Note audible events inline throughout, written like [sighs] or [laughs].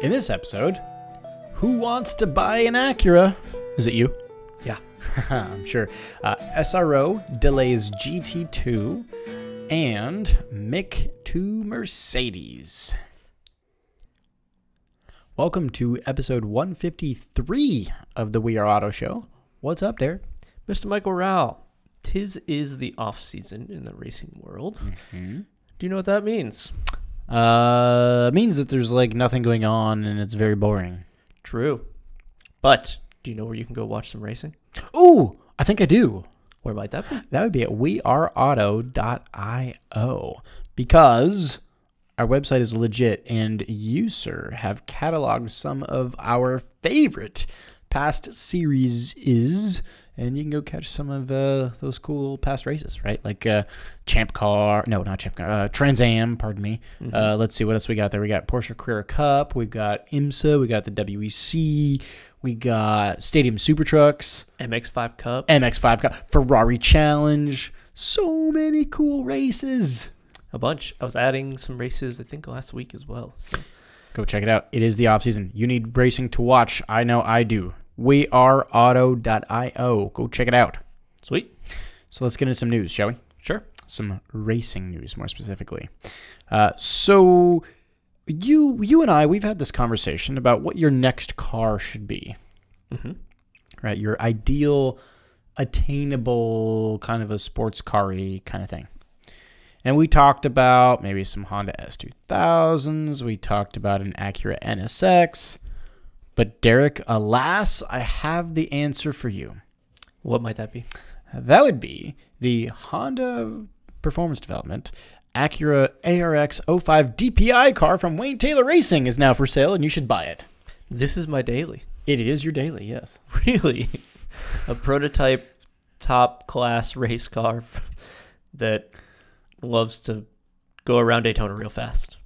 In this episode, who wants to buy an Acura? Is it you? Yeah. [laughs] I'm sure. Uh, SRO delays GT2 and Mick to Mercedes. Welcome to episode 153 of the We Are Auto Show. What's up, there? Mr. Michael Rao, tis is the off season in the racing world. Mm-hmm. Do you know what that means? Uh, means that there's like nothing going on and it's very boring. True. But do you know where you can go watch some racing? Ooh, I think I do. Where might that be? That would be at weareauto.io because our website is legit and you, sir, have cataloged some of our favorite past series is and you can go catch some of uh, those cool past races, right? Like uh, Champ Car, no, not Champ Car, uh, Trans Am, pardon me. Mm-hmm. Uh, let's see what else we got there. We got Porsche Carrera Cup, we've got IMSA, we got the WEC, we got Stadium Super Trucks. MX5 Cup. MX5 Cup, Ferrari Challenge. So many cool races. A bunch. I was adding some races, I think, last week as well. So Go check it out. It is the off season. You need racing to watch. I know I do. Weareauto.io. Go check it out. sweet. So let's get into some news, shall we? Sure. Some racing news, more specifically. Uh, so you you and I we've had this conversation about what your next car should be. Mm-hmm. right? Your ideal, attainable kind of a sports car kind of thing. And we talked about maybe some Honda S2000s. We talked about an Acura NSX. But Derek, alas, I have the answer for you. What might that be? That would be the Honda Performance Development Acura ARX 05 DPI car from Wayne Taylor Racing is now for sale, and you should buy it. This is my daily. It is your daily, yes. [laughs] Really? a prototype top class race car [laughs] that loves to go around Daytona real fast.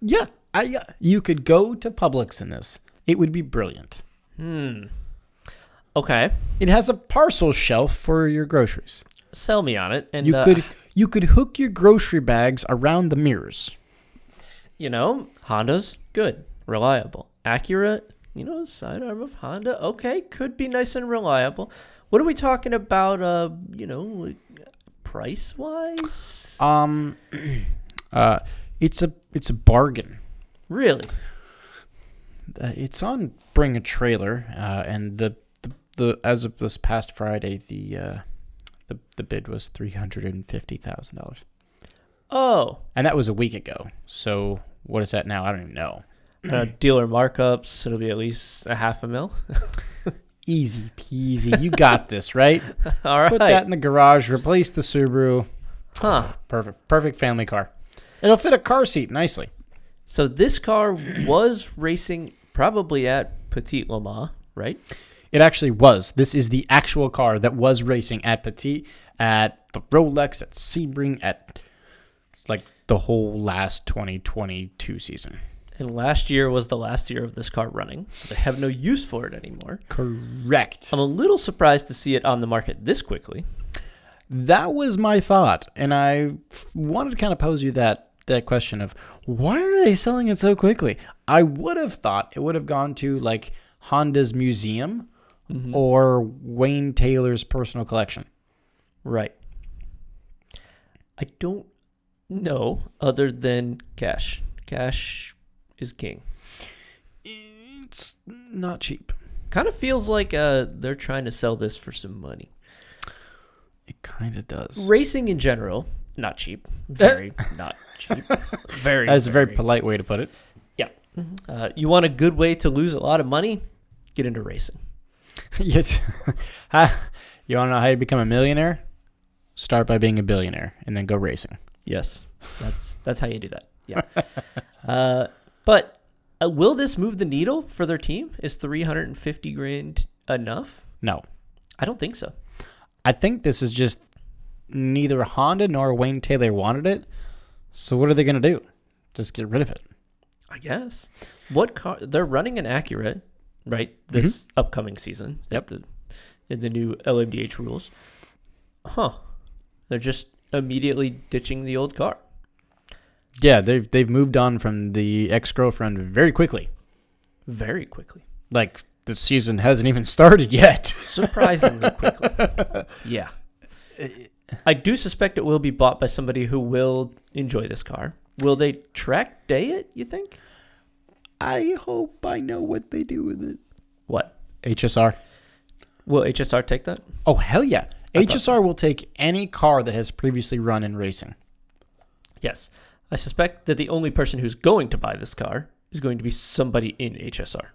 Yeah, I. You could go to Publix in this. It would be brilliant. Hmm. Okay. It has a parcel shelf for your groceries. Sell me on it. And you uh, could you could hook your grocery bags around the mirrors. you know, Honda's good, reliable. Acura, you know, sidearm of Honda, okay, could be nice and reliable. What are we talking about? Uh, you know, like, price wise? Um, [clears throat] uh, it's a it's a bargain. Really? Uh, it's on Bring a Trailer, uh, and the, the the as of this past Friday, the uh, the the bid was three hundred and fifty thousand dollars, Oh, and that was a week ago. So what is that now? I don't even know. [clears throat] uh, dealer markups. It'll be at least a half a mil. [laughs] Easy peasy. You got this, right? [laughs] All right. Put that in the garage. Replace the Subaru. huh. Perfect. Perfect family car. It'll fit a car seat nicely. So this car was racing probably at Petit Le Mans, right? It actually was. This is the actual car that was racing at Petit, at the Rolex, at Sebring, at like the whole last 2022 season. And last year was the last year of this car running, so they have no use for it anymore. Correct. I'm a little surprised to see it on the market this quickly. That was my thought, and I f- wanted to kind of pose you that that question of why are they selling it so quickly? I would have thought it would have gone to like Honda's museum or Wayne Taylor's personal collection. Right. I don't know other than cash. Cash is king. It's not cheap. Kind of feels like uh, they're trying to sell this for some money. It kind of does. Racing in general, not cheap. Very not cheap. [laughs] Very. That's a very polite way to put it. Yeah. Uh, you want a good way to lose a lot of money? Get into racing. [laughs] yes. [laughs] You want to know how you become a millionaire? Start by being a billionaire and then go racing. Yes, that's that's how you do that. Yeah. uh, but uh, will this move the needle for their team? Is three hundred and fifty grand enough? No. I don't think so. I think this is just neither Honda nor Wayne Taylor wanted it. So what are they going to do? Just get rid of it. I guess. What car? They're running an Acura, right? This mm-hmm. upcoming season. Yep. The, in the new LMDH rules. Huh. They're just immediately ditching the old car. Yeah, they've they've moved on from the ex girlfriend very quickly. very quickly. Like the season hasn't even [laughs] started yet. Surprisingly quickly. [laughs] Yeah. I do suspect it will be bought by somebody who will enjoy this car. Will they track day it, you think? I hope I know what they do with it. What? HSR. Will HSR take that? Oh hell yeah! I thought HSR will take any car that has previously run in racing. Yes. I suspect that the only person who's going to buy this car is going to be somebody in HSR.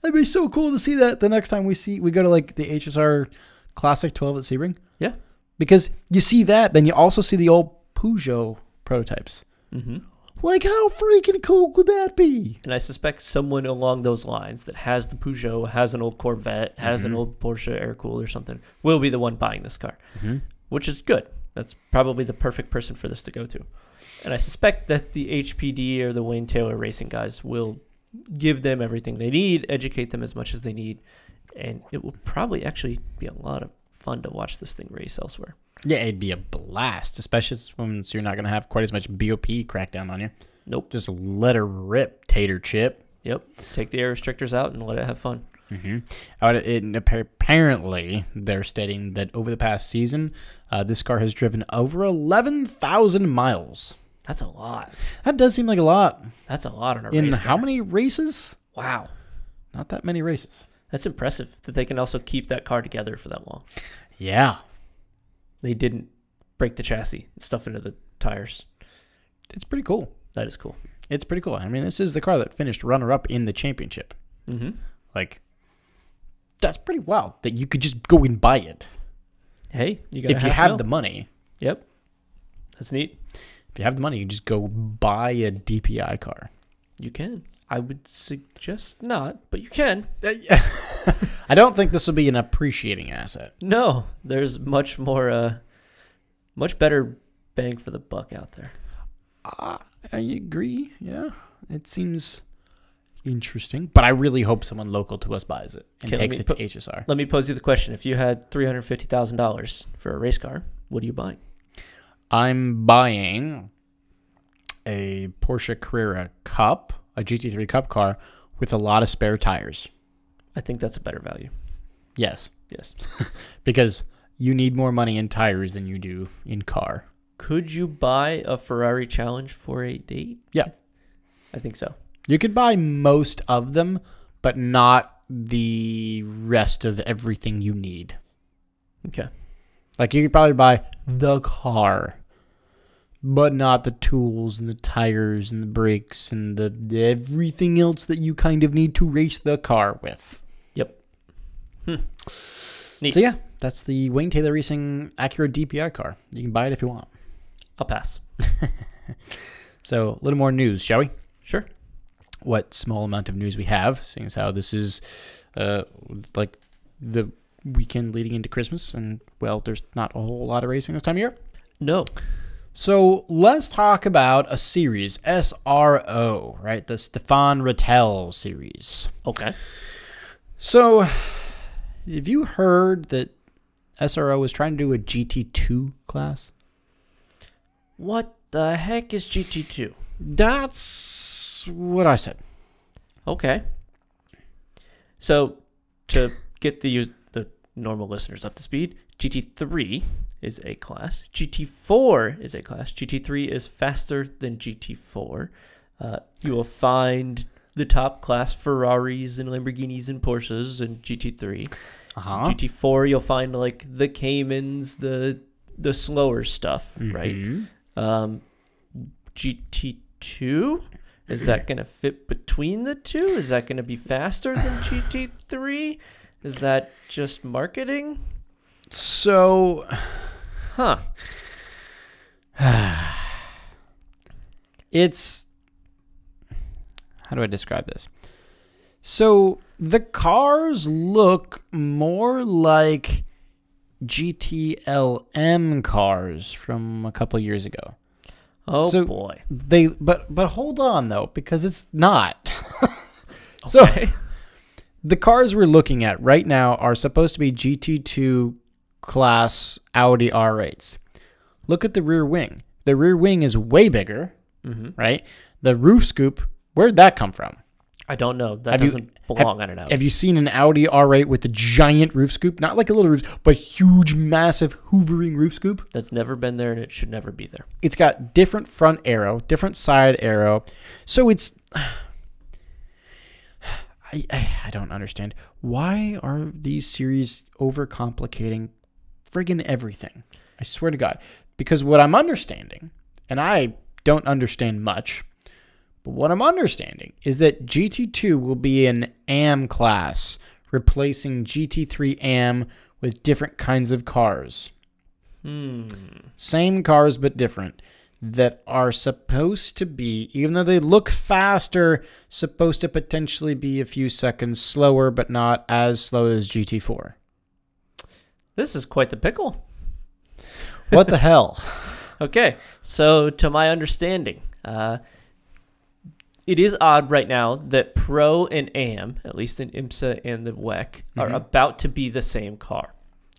That'd be so cool to see that the next time we see we go to like the HSR Classic 12 at Sebring. Yeah. Because you see that, then you also see the old Peugeot prototypes. Mm-hmm. Like how freaking cool could that be? And I suspect someone along those lines that has the Peugeot, has an old Corvette, has an Mhm. old Porsche air cool or something, will be the one buying this car, Mm-hmm. which is good. That's probably the perfect person for this to go to. And I suspect that the HPD or the Wayne Taylor racing guys will give them everything they need, educate them as much as they need, and it will probably actually be a lot of fun to watch this thing race elsewhere. Yeah, it'd be a blast, especially when you're not going to have quite as much BOP crackdown on you. Nope. Just let her rip, tater chip. Yep. Take the air restrictors out and let it have fun. Mm-hmm. It, appa- apparently, they're stating that over the past season, uh, this car has driven over 11,000 miles. That's a lot. That does seem like a lot. That's a lot on a In race how many races? Wow. Not that many races. That's impressive that they can also keep that car together for that long. Yeah. They didn't break the chassis and stuff into the tires. It's pretty cool. That is cool. It's pretty cool. I mean, this is the car that finished runner up in the championship. Mm-hmm. Like, that's pretty wild that you could just go and buy it. Hey, you got If you have the money, Yep. That's neat. if you have the money, you just go buy a DPI car. You can. I would suggest not, but you can. [laughs] I don't think this will be an appreciating asset. No, there's much more, uh, much better bang for the buck out there. Uh, I agree. Yeah, it seems interesting, but I really hope someone local to us buys it and Okay, takes me it to put- HSR. Let me pose you the question: If you had three hundred fifty thousand dollars for a race car, what are you buying? I'm buying a Porsche Carrera Cup, a GT3 Cup car with a lot of spare tires. I think that's a better value. Yes, Yes. [laughs] because you need more money in tires than you do in car. Could you buy a Ferrari Challenge for a date? Yeah. I think so. You could buy most of them, but not the rest of everything you need. Okay. Like you could probably buy the car, but not the tools and the tires and the brakes and the, everything else that you kind of need to race the car with. Neat. So yeah, that's the Wayne Taylor Racing Acura DPI car. You can buy it if you want. I'll pass. [laughs] So a little more news, shall we? Sure. What small amount of news we have, seeing as how this is uh, like the weekend leading into Christmas, and well, there's not a whole lot of racing this time of year. No. So let's talk about a series, SRO, right? The Stéphane Ratel series. Okay. So, have you heard that SRO was trying to do a GT2 class? What the heck is GT2? That's what I said. Okay. So, to get the the normal listeners up to speed, GT3 is a class. GT4 is a class. GT3 is faster than GT4. Uh, you will find the top class Ferraris and Lamborghinis and Porsches and GT3. Uh huh. GT4 you'll find like the Caymans, the the slower stuff, right? Mm-hmm. Um, GT2 is that [clears throat] going to fit between the two? Is that going to be faster than [sighs] GT3? Is that just marketing? So, Huh. [sighs] it's how do I describe this? So the cars look more like GTLM cars from a couple years ago. Oh So- boy. They but but hold on though because it's not. [laughs] so Okay. the cars we're looking at right now are supposed to be GT2 class Audi R8s. Look at the rear wing. The rear wing is way bigger, mm-hmm. right? The roof scoop, where'd that come from? I don't know. That Have doesn't belong on an Audi. Have you seen an Audi R8 with a giant roof scoop? Not like a little roof, but huge, massive hoovering roof scoop. That's never been there and it should never be there. It's got different front aero, different side aero. So it's [sighs] I, I I don't understand. Why are these series overcomplicating friggin' everything? I swear to God. Because what I'm understanding, and I don't understand much, but what I'm understanding is that GT2 will be an AM class, replacing GT3 AM with different kinds of cars Hmm. same cars but different that are supposed to be even though they look faster supposed to potentially be a few seconds slower but not as slow as GT4 This is quite the pickle. what the hell [laughs] Okay, so to my understanding, uh, it is odd right now that Pro and AM, at least in IMSA and the WEC, are Mhm. about to be the same car,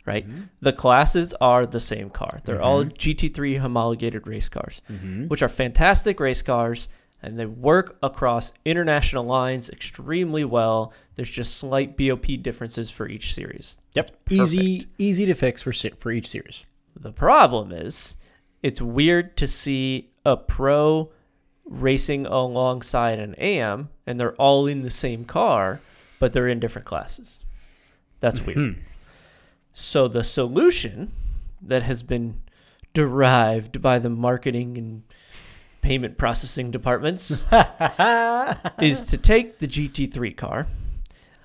right? The classes are the same car. They're all GT3 homologated race cars, mm-hmm. which are fantastic race cars, and they work across international lines extremely well. There's just slight BOP differences for each series. yep easy easy to fix for for each series The problem is, it's weird to see a pro racing alongside an AM, and they're all in the same car, but they're in different classes. That's weird. Hmm. So the solution that has been derived by the marketing and payment processing departments [laughs] is to take the GT3 car,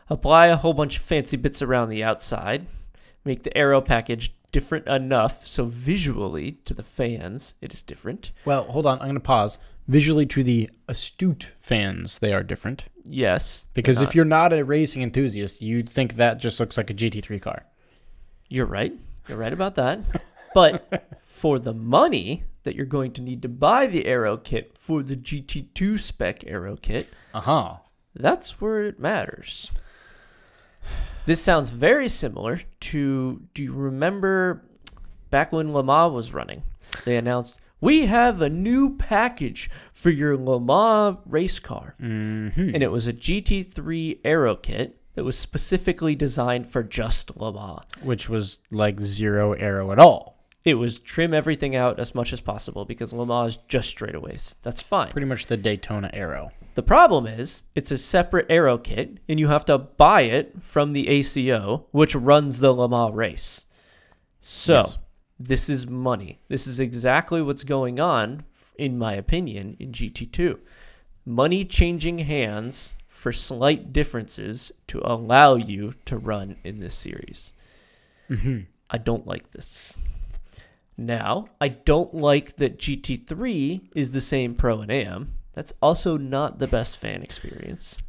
apply a whole bunch of fancy bits around the outside, make the aero package different enough so visually to the fans it is different. well hold on I'm going to pause visually to the astute fans they are different Yes, because if you're not a racing enthusiast you'd think that just looks like a GT3 car You're right. You're right about that. [laughs] But [laughs] for the money that you're going to need to buy the aero kit for the GT2 spec aero kit, uh-huh that's where it matters. This sounds very similar to do you remember back when Le Mans was running? They announced, We have a new package for your Le Mans race car. mm-hmm. And it was a GT3 aero kit that was specifically designed for just Le Mans. which was like zero aero at all It was trim everything out as much as possible because Le Mans is just straightaways. That's fine. pretty much the Daytona aero The problem is it's a separate aero kit and you have to buy it from the ACO, which runs the Le Mans race. So Yes. this is money. This is exactly what's going on, in my opinion, in GT2. Money changing hands for slight differences to allow you to run in this series. mm-hmm. I don't like this. Now, I don't like that GT3 is the same Pro and AM. That's also not the best fan experience.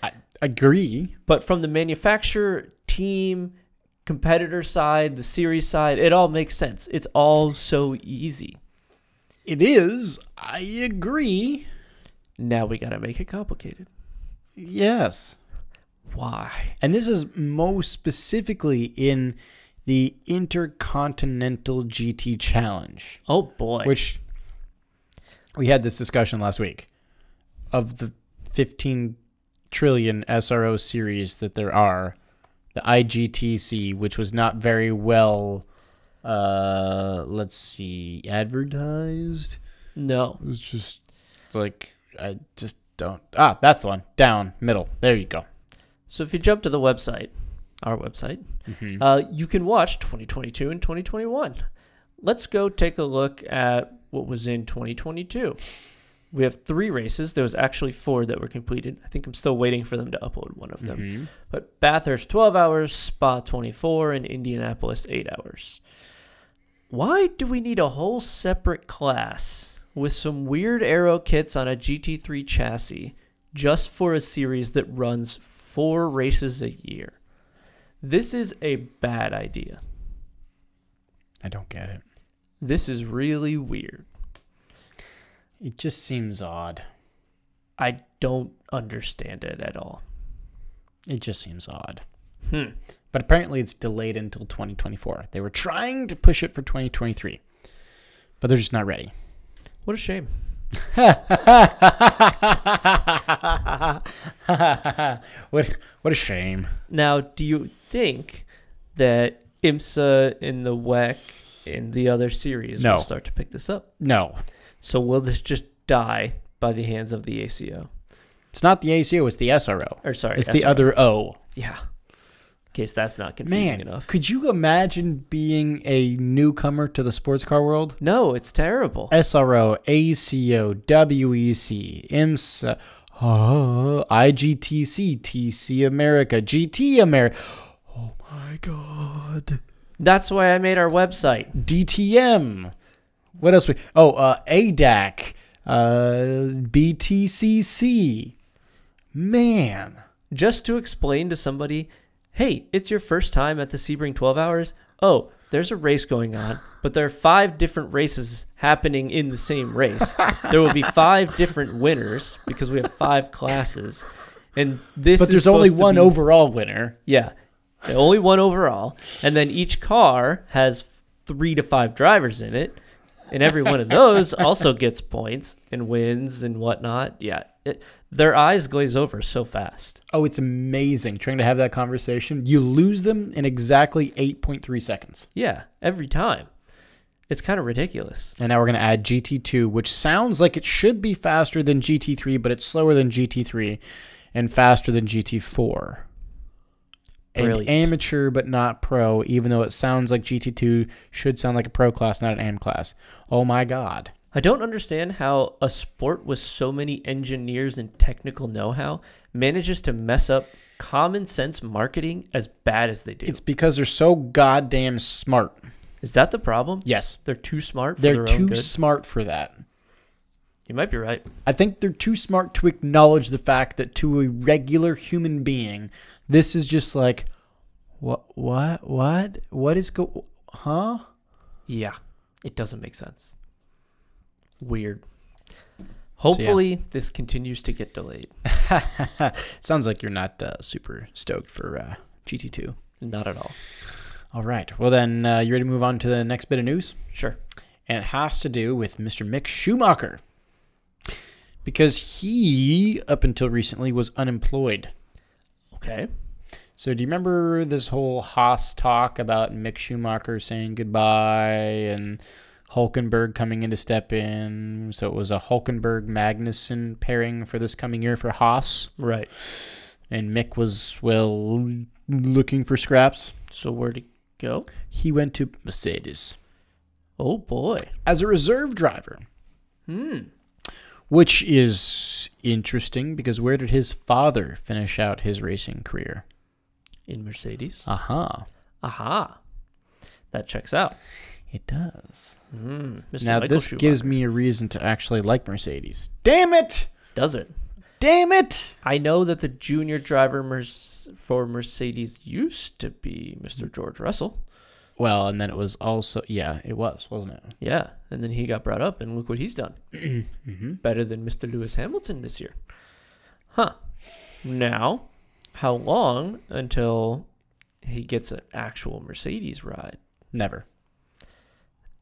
I agree But from the manufacturer, team, competitor side, the series side, it all makes sense. It's all so easy. It is. I agree. Now we got to make it complicated. Yes. Why? And this is most specifically in the Intercontinental GT Challenge, Oh boy. which we had this discussion last week of the 15 trillion SRO series that there are. The IGTC, which was not very well, uh, let's see, advertised. no. It was just it's like I just don't. Ah, that's the one. Down, middle. There you go. So if you jump to the website, our website, Mhm. uh, you can watch 2022 and 2021. Let's go take a look at what was in 2022. We have three races. There was actually four that were completed. I think I'm still waiting for them to upload one of them. Mhm. But Bathurst 12 hours, Spa 24, and Indianapolis 8 hours. Why do we need a whole separate class with some weird aero kits on a GT3 chassis just for a series that runs four races a year? This is a bad idea. I don't get it. This is really weird. It just seems odd. I don't understand it at all. It just seems odd. Hmm. But apparently it's delayed until 2024. They were trying to push it for 2023, but they're just not ready. What a shame. [laughs] what what a shame. Now, do you think that IMSA in the WEC and the other series No. will start to pick this up? No, So will this just die by the hands of the ACO? it's not the ACO. It's the SRO. Or sorry, It's the SRO. other O. Yeah. In case that's not confusing Man, enough. could you imagine being a newcomer to the sports car world? No, it's terrible. SRO, ACO, WEC, IMSA, uh, oh, IGTC, TC America, GT America. My God. That's why I made our website. DTM. What else? We, oh, uh, ADAC, uh, BTCC. Man. Just to explain to somebody, hey, it's your first time at the Sebring 12 hours. Oh, there's a race going on, but there are five different races happening in the same race. [laughs] there will be five different winners because we have five classes. And this But is there's only one be- overall winner. Yeah. Only one overall. And then each car has three to five drivers in it. And every one of those [laughs] also gets points and wins and whatnot. Yeah. It, their eyes glaze over so fast. Oh, it's amazing trying to have that conversation. You lose them in exactly 8.3 seconds. Yeah. Every time. It's kind of ridiculous. And now we're going to add GT2, which sounds like it should be faster than GT3, but it's slower than GT3 and faster than GT4. Brilliant. amateur, but not pro, even though it sounds like GT2 should sound like a pro class, not an AM class. Oh my God. I don't understand how a sport with so many engineers and technical know how manages to mess up common sense marketing as bad as they do. It's because they're so goddamn smart. Is that the problem? Yes. They're too smart for They're their own too good? smart for that. You might be right. I think they're too smart to acknowledge the fact that to a regular human being, this is just like, what, what, what, what is go, huh? Yeah, it doesn't make sense. Weird. Hopefully, this continues to get delayed. [laughs] Sounds like you're not uh, super stoked for uh, GT2. Not at all. All right. Well, then, uh, you ready to move on to the next bit of news? Sure. And it has to do with Mr. Mick Schumacher. Because he, up until recently, was unemployed. Okay. So do you remember this whole Haas talk about Mick Schumacher saying goodbye and Hulkenberg coming in to step in? So it was a Hulkenberg Magnussen pairing for this coming year for Haas, Right. and Mick was well looking for scraps. So where'd he go? He went to Mercedes Oh boy. as a reserve driver, Hmm. Which is interesting because where did his father finish out his racing career? In Mercedes. Aha, Aha. That checks out. it does. Hmm. Mr. Now Michael this Schumacher. gives me a reason to actually like Mercedes. Damn it! Does it? Damn it! I know that the junior driver for Mercedes used to be Mr. George Russell. Well, and then it was also yeah, it was, wasn't it? Yeah, and then he got brought up, and look what he's done. [clears throat] mm-hmm. Better than Mr. Lewis Hamilton this year. Huh. Now, how long until he gets an actual Mercedes ride? Never.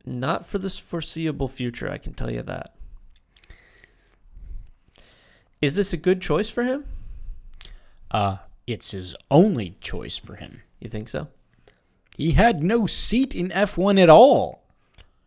Not for this foreseeable future, I can tell you that. Is this a good choice for him? Uh, it's his only choice for him. You think so? He had no seat in F1 at all.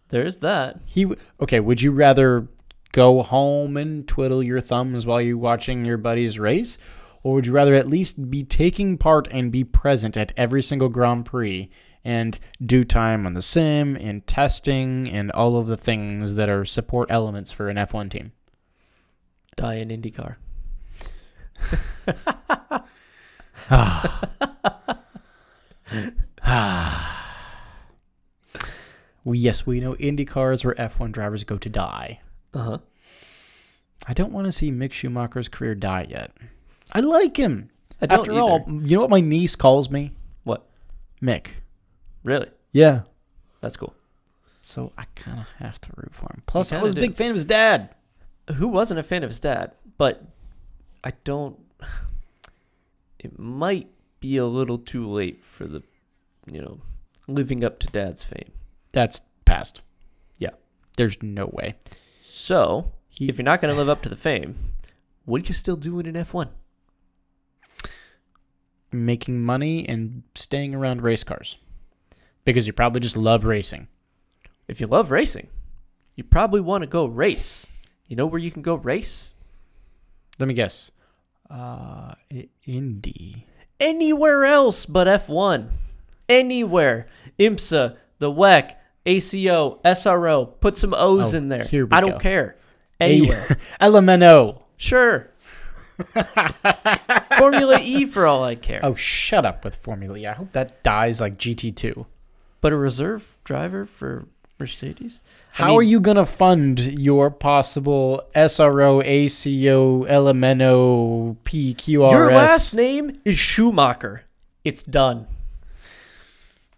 There's that. He okay. Would you rather go home and twiddle your thumbs while you're watching your buddy's race, or would you rather at least be taking part and be present at every single Grand Prix and do time on the sim and testing and all of the things that are support elements for an F1 team? Die in IndyCar. Well, [laughs] ah. [laughs] [sighs] yes, we know Indy cars where F1 drivers go to die. Uh huh. I don't want to see Mick Schumacher's career die yet. I like him. I After either. all, you know what my niece calls me? What? Mick. Really? Yeah. That's cool. So I kind of have to root for him. Plus, I was a big fan of his dad. Who wasn't a fan of his dad? But I don't. [sighs] It might be a little too late for the, you know, living up to dad's fame. That's past. Yeah. There's no way. So He, If you're not going to live up to the fame, what are you still doing in F1? making money and staying around race cars because you probably just love racing. If you love racing, you probably want to go race. You know where you can go race? Let me guess. Uh, Indy. Anywhere else but F1. Anywhere. IMSA, the WEC, ACO, SRO. Put some O's Oh, in there. here we I don't care. Anywhere. [laughs] LMNO. sure. [laughs] Formula E for all I care. Oh, shut up with Formula E. I hope that dies like GT2. But a reserve driver for Mercedes? I How mean- are you going to fund your possible SRO, ACO, LMNO, PQRS? Your last name is Schumacher. It's done.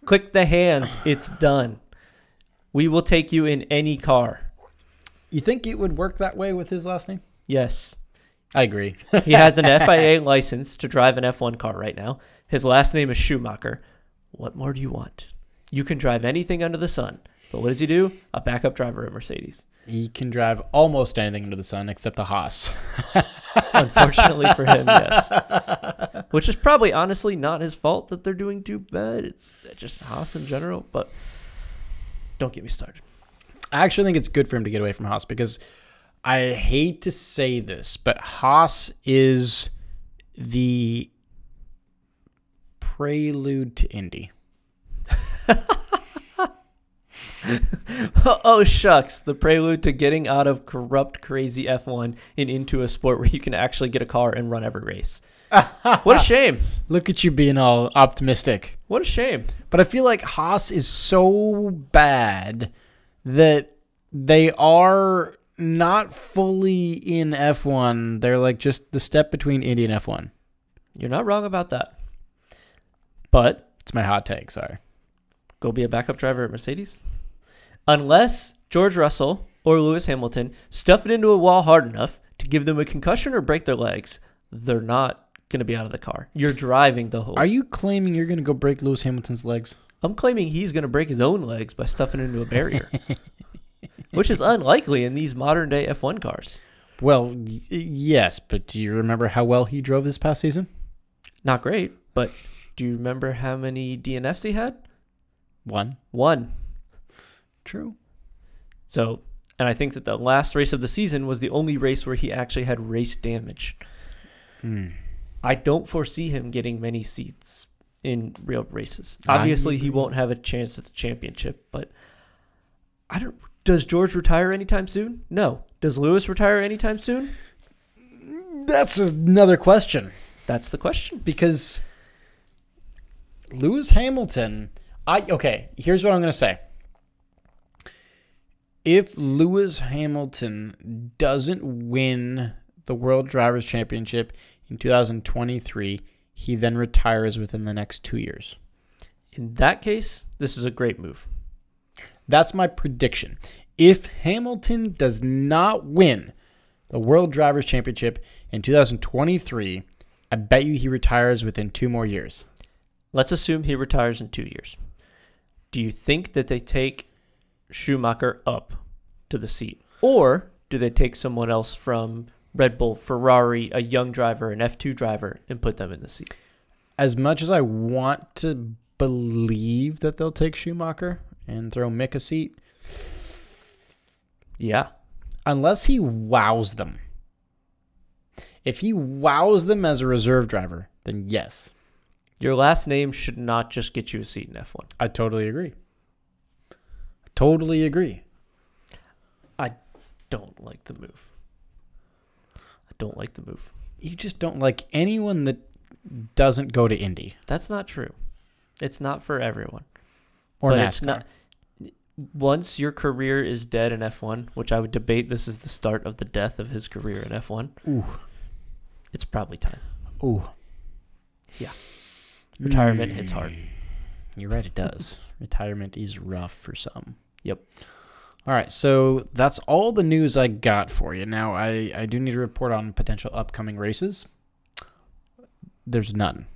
Click the hands. It's done. We will take you in any car. You think it would work that way with his last name? Yes. I agree. [laughs] He has an FIA license to drive an F1 car right now. His last name is Schumacher. What more do you want? You can drive anything under the sun. But what does he do? A backup driver at Mercedes. He can drive almost anything under the sun except a Haas. [laughs] Unfortunately for him, yes. [laughs] Which is probably honestly not his fault that they're doing too bad. It's just Haas in general. But don't get me started. I actually think it's good for him to get away from Haas because I hate to say this, but Haas is the prelude to Indy. [laughs] [laughs] oh shucks, the prelude to getting out of corrupt, crazy F1 and into a sport where you can actually get a car and run every race. [laughs] what a shame! Look at you being all optimistic. What a shame! But I feel like Haas is so bad that they are not fully in F1. They're like just the step between Indy and F1. You're not wrong about that. But It's my hot take. Sorry. go be a backup driver at Mercedes, unless George Russell or Lewis Hamilton stuff it into a wall hard enough to give them a concussion or break their legs. They're not going to be out of the car. You're driving the whole. Are you claiming you're going to go break Lewis Hamilton's legs? I'm claiming he's going to break his own legs by stuffing it into a barrier, [laughs] which is unlikely in these modern day F1 cars. Well, y- yes, but do you remember how well he drove this past season? Not great, but do you remember how many DNFs he had? One. One. True. So, and I think that the last race of the season was the only race where he actually had race damage. Hmm. I don't foresee him getting many seats in real races. Obviously, he won't have a chance at the championship, but I don't. Does George retire anytime soon? No. Does Lewis retire anytime soon? That's another question That's the question. because Lewis Hamilton. I okay. Here's what I'm going to say. If Lewis Hamilton doesn't win the World Drivers' Championship in 2023, he then retires within the next two years. In that case, this is a great move. That's my prediction. If Hamilton does not win the World Drivers' Championship in 2023, I bet you he retires within two more years. Let's assume he retires in two years. Do you think that they take Schumacher up to the seat? Or do they take someone else from Red Bull, Ferrari, a young driver, an F2 driver, and put them in the seat? As much as I want to believe that they'll take Schumacher and throw Mick a seat, Yeah. unless he wows them. If he wows them as a reserve driver, then yes, Your last name should not just get you a seat in F1. I totally agree. Totally agree. I don't like the move. I don't like the move. You just don't like anyone that doesn't go to Indy That's not true. It's not for everyone. or but NASCAR. it's not. Once your career is dead in F1, which I would debate this is the start of the death of his career in F1, Ooh, it's probably time. ooh. Yeah. Mm. Retirement hits hard. You're right, it does. Retirement is rough for some. Yep. All right, so that's all the news I got for you. Now, I, I do need to report on potential upcoming races. There's none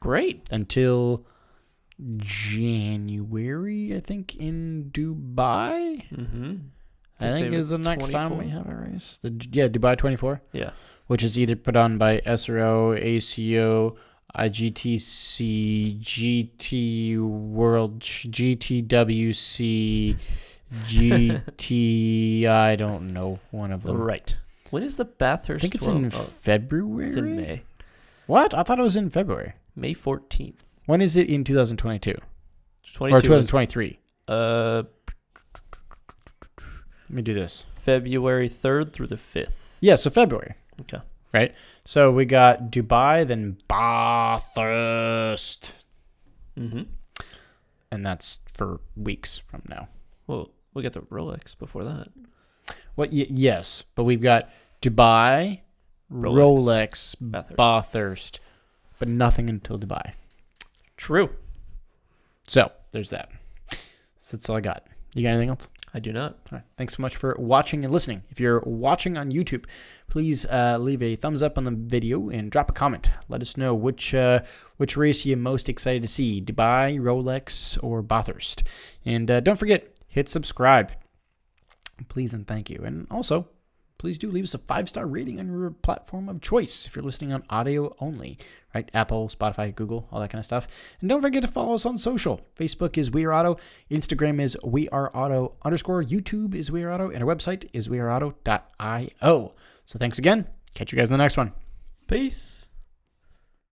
Great. until January, I think, in Dubai. Mm-hmm. I think is the next time we have a race. The yeah, Dubai 24, Yeah. which is either put on by SRO, ACO, IGTC, GT World, GTWC, GT. I don't know one of them. Right. When is the Bathurst? I think it's 12? in Oh, February. it's in May. What? I thought it was in February. May 14th. When is it in 2022 22 or 2023? uh, Let me do this. February 3rd through the 5th. Yeah, so February. Okay. Right. So we got Dubai, then Bathurst, Mm-hmm. and that's for weeks from now. Well, we got the Rolex before that. What? Y- yes, but we've got Dubai, Rolex, Rolex, Bathurst. Bathurst, but nothing until Dubai. True. So there's that. So that's all I got. You got anything else? I do not. Thanks so much for watching and listening. If you're watching on YouTube, please uh, leave a thumbs up on the video and drop a comment. Let us know which uh, which race you're most excited to see: Dubai, Rolex, or Bathurst. And uh, don't forget, hit subscribe. Please and thank you. And also, please do leave us a five star rating on your platform of choice if you're listening on audio only, right? Apple, Spotify, Google, all that kind of stuff. And don't forget to follow us on social. Facebook is We Are Auto, Instagram is We Are Auto underscore, YouTube is We Are Auto, and our website is We Are weareauto.io. So thanks again. Catch you guys in the next one. Peace.